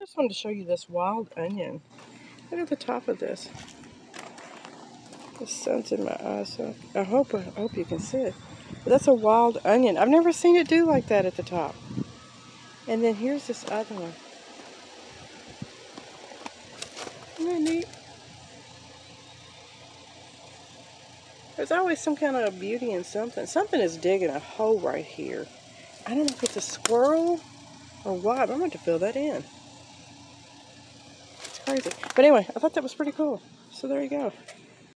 I just wanted to show you this wild onion. Look at the top of this. The sun's in my eyes, so I hope I hope you can see it. But that's a wild onion. I've never seen it do like that at the top. And then here's this other one. Isn't that neat? There's always some kind of beauty in something. Something is digging a hole right here. I don't know if it's a squirrel or what. I'm going to fill that in. Crazy. But anyway, I thought that was pretty cool. So there you go.